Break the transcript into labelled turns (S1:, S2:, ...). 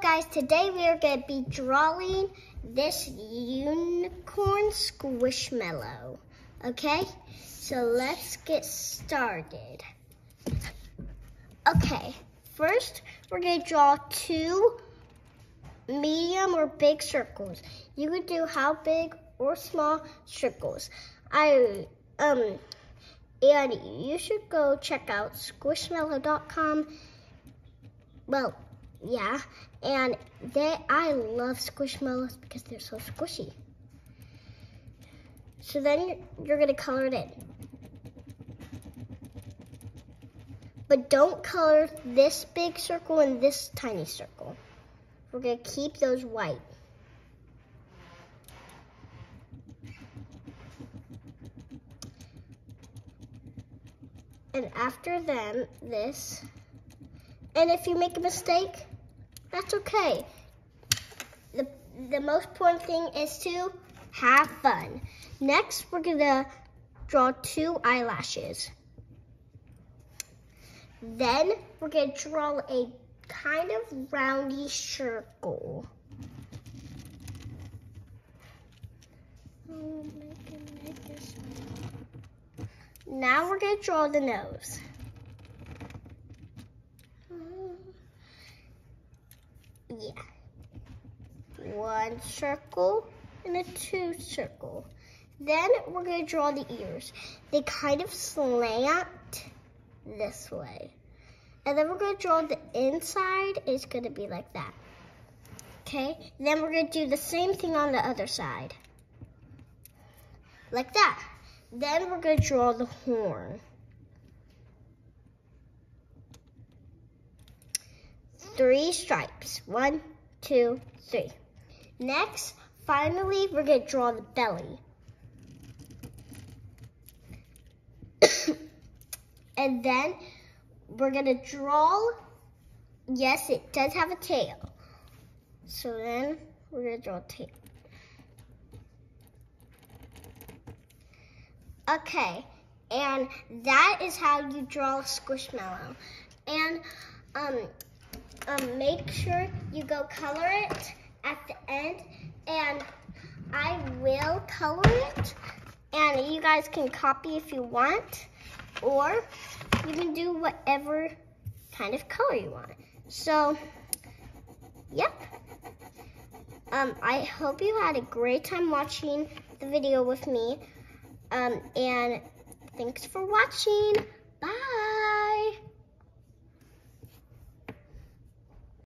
S1: Guys, today we are going to be drawing this unicorn squishmallow. Okay, so let's get started. Okay, first we're going to draw two medium or big circles. You could do how big or small circles. I, um, and you should go check out squishmallow.com. Well, yeah, and they I love squishmallows because they're so squishy. So then you're, you're gonna color it in. But don't color this big circle and this tiny circle. We're gonna keep those white. And after them, this. And if you make a mistake, that's okay. The, the most important thing is to have fun. Next, we're gonna draw two eyelashes. Then we're gonna draw a kind of roundy circle. Now we're gonna draw the nose. Yeah. One circle and a two circle. Then we're going to draw the ears. They kind of slant this way. And then we're going to draw the inside. It's going to be like that. Okay? Then we're going to do the same thing on the other side. Like that. Then we're going to draw the horn. Three stripes. One, two, three. Next, finally, we're gonna draw the belly. and then we're gonna draw, yes, it does have a tail. So then we're gonna draw a tail. Okay, and that is how you draw a squishmallow. And um, um, make sure you go color it at the end and I will color it and you guys can copy if you want or you can do whatever kind of color you want. So, yep. Um, I hope you had a great time watching the video with me. Um, and thanks for watching. Bye.